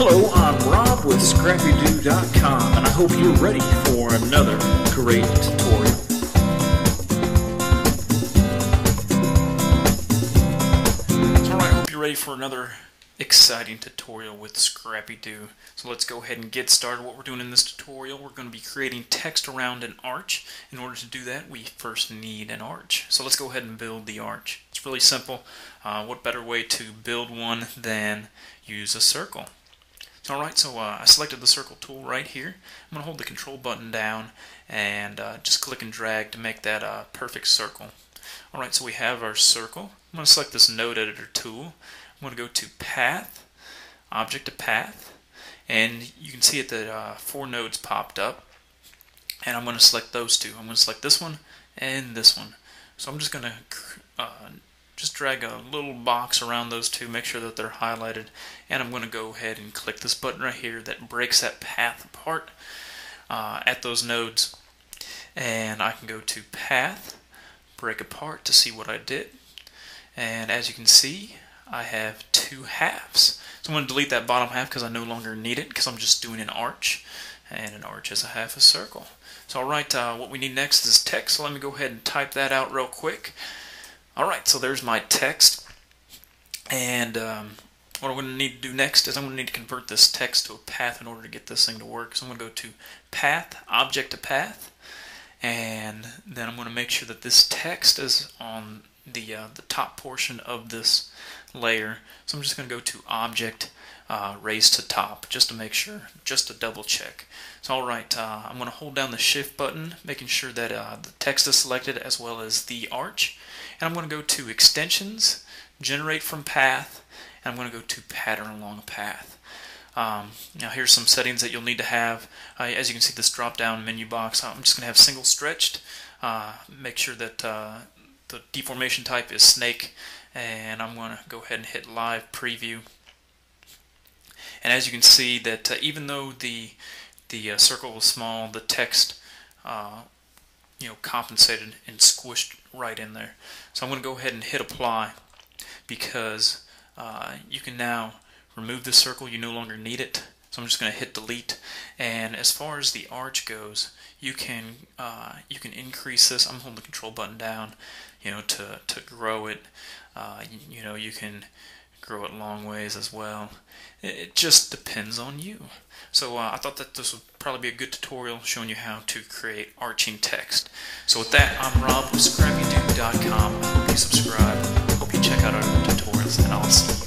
Hello, I'm Rob with ScrappyDew.com, and I hope you're ready for another great tutorial. Alright, I hope you're ready for another exciting tutorial with ScrappyDew. So let's go ahead and get started. What we're doing in this tutorial, we're going to be creating text around an arch. In order to do that, we first need an arch. So let's go ahead and build the arch. It's really simple. Uh, what better way to build one than use a circle? Alright, so uh, I selected the circle tool right here. I'm going to hold the control button down and uh, just click and drag to make that uh, perfect circle. Alright, so we have our circle. I'm going to select this node editor tool. I'm going to go to path, object to path, and you can see it that uh, four nodes popped up. And I'm going to select those two. I'm going to select this one and this one. So I'm just going to just drag a little box around those two, make sure that they're highlighted, and I'm going to go ahead and click this button right here that breaks that path apart uh, at those nodes. And I can go to path, break apart to see what I did. And as you can see, I have two halves. So I'm going to delete that bottom half because I no longer need it because I'm just doing an arch. And an arch is a half a circle. So alright, uh, what we need next is text. So let me go ahead and type that out real quick. Alright, so there's my text. And um, what I'm going to need to do next is I'm going to need to convert this text to a path in order to get this thing to work. So I'm going to go to Path, Object to Path, and then I'm going to make sure that this text is on the, uh, the top portion of this layer. So I'm just going to go to Object, uh, Raise to Top, just to make sure, just to double check. So alright, uh, I'm going to hold down the Shift button, making sure that uh, the text is selected as well as the arch and I'm going to go to extensions, generate from path, and I'm going to go to pattern along a path. Um, now here's some settings that you'll need to have. Uh, as you can see this drop down menu box, I'm just going to have single stretched. Uh, make sure that uh, the deformation type is snake and I'm going to go ahead and hit live preview. And as you can see that uh, even though the the uh, circle was small, the text uh, you know, compensated and squished right in there. So I'm going to go ahead and hit apply because uh, you can now remove the circle. You no longer need it. So I'm just going to hit delete. And as far as the arch goes, you can uh, you can increase this. I'm holding the control button down, you know, to to grow it. Uh, you, you know, you can grow it long ways as well. It just depends on you. So uh, I thought that this would probably be a good tutorial showing you how to create arching text. So with that, I'm Rob with ScrappyDew.com. I hope you subscribe. I hope you check out our tutorials, and I'll see you.